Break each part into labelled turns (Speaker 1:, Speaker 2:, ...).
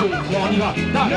Speaker 1: Vamos
Speaker 2: arriba, dale.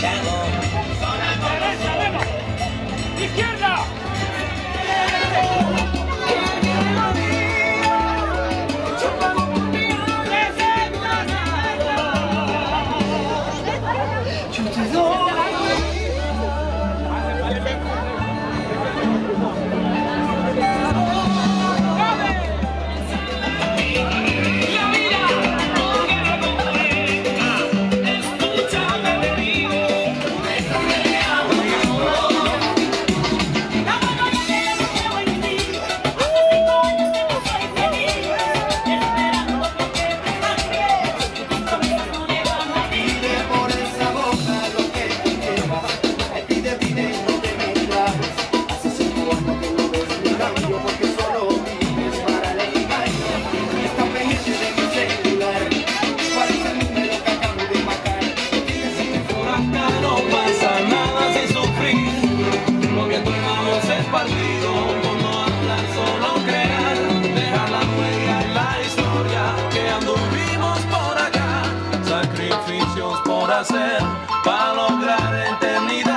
Speaker 2: Channel. por hacer para lograr entender.